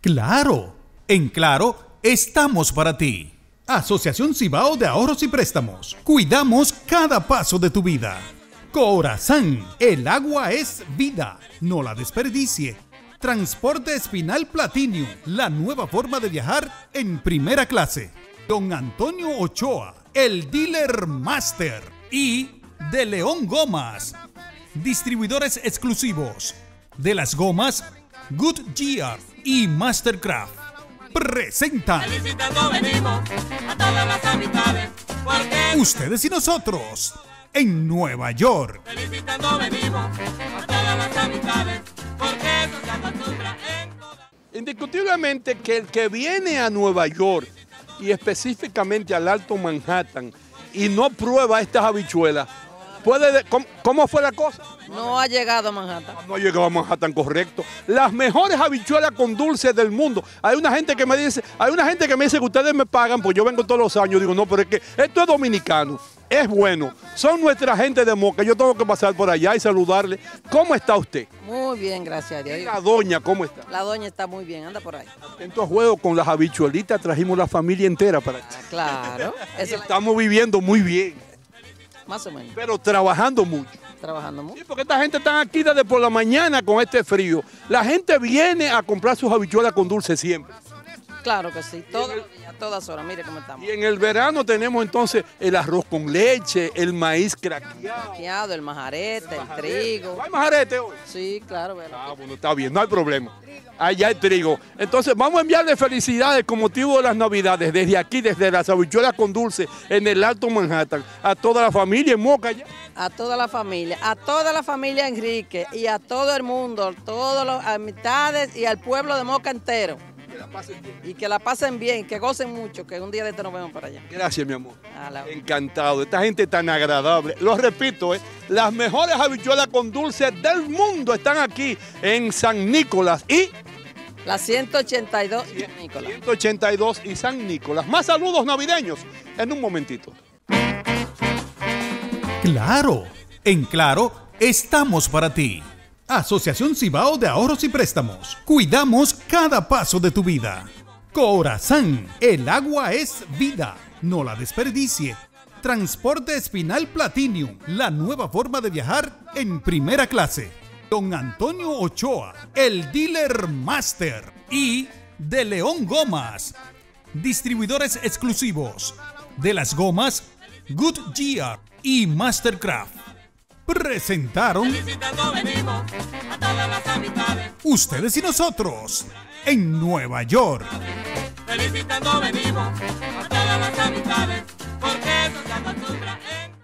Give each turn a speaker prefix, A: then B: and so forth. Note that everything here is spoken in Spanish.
A: Claro, en Claro estamos para ti. Asociación Cibao de Ahorros y Préstamos. Cuidamos cada paso de tu vida. Corazán, el agua es vida, no la desperdicie. Transporte Espinal Platinum, la nueva forma de viajar en primera clase. Don Antonio Ochoa, el dealer master. Y de León Gomas, distribuidores exclusivos de las gomas Goodyear y Mastercraft. Presentan
B: Felicitando venimos a todas las amistades, porque
A: ustedes y nosotros en Nueva York.
B: felicitando venimos a todas las amistades, porque eso se acostumbra en todas.
C: Indiscutiblemente que el que viene a Nueva York y específicamente al Alto Manhattan y no prueba estas habichuelas, puede... ¿cómo, cómo fue la cosa?
D: No ha llegado a Manhattan.
C: No ha llegado a Manhattan correcto. Las mejores habichuelas con dulce del mundo. Hay una gente que me dice, hay una gente que me dice que ustedes me pagan, pues yo vengo todos los años. Digo, no, pero es que esto es dominicano. Es bueno. Son nuestra gente de Moca. Yo tengo que pasar por allá y saludarle. ¿Cómo está usted?
D: Muy bien, gracias a Dios.
C: La doña, ¿cómo está?
D: La doña está muy bien, anda por ahí.
C: Atento a juego con las habichuelitas, trajimos la familia entera para.
D: Ah, claro. Eso
C: Estamos viviendo muy bien,
D: más o menos.
C: pero trabajando mucho.
D: Trabajando mucho.
C: Sí, porque esta gente está aquí desde por la mañana con este frío. La gente viene a comprar sus habichuelas con dulce siempre.
D: Claro que sí. Todos todas horas. Mire cómo estamos.
C: Y en el verano tenemos entonces el arroz con leche, el maíz craqueado.
D: Fiado, el majarete, el trigo.
C: ¿No hay majarete hoy?
D: Sí, claro. bueno.
C: Ah, bueno, está bien, no hay problema. Allá hay trigo. Entonces vamos a enviarle felicidades con motivo de las navidades, desde aquí, desde las habichuelas con dulce, en el Alto Manhattan, a toda la familia en Moca ya.
D: A toda la familia, a toda la familia Enrique y a todo el mundo, todas las amistades y al pueblo de Moca entero. Y que la pasen bien, que gocen mucho, que un día de este nos vemos para allá.
C: Gracias, mi amor.
D: La-
C: Encantado. Esta gente tan agradable. Lo repito, ¿eh? las mejores habichuelas con dulce del mundo están aquí en San Nicolás y
D: La 182, Nicolás.
C: 182 y San Nicolás. Más saludos navideños en un momentito.
A: Claro, en Claro estamos para ti. Asociación Cibao de Ahorros y Préstamos. Cuidamos cada paso de tu vida. Corazán, el agua es vida, no la desperdicie. Transporte Espinal Platinum, la nueva forma de viajar en primera clase. Don Antonio Ochoa, el dealer master. Y de León Gomas, distribuidores exclusivos de las gomas Goodyear y Mastercraft presentaron
B: venimos a todas las amistades.
A: Ustedes y nosotros en Nueva York.
B: Felicitando venimos a todas las amistades, porque nos acostumbra. ¿eh?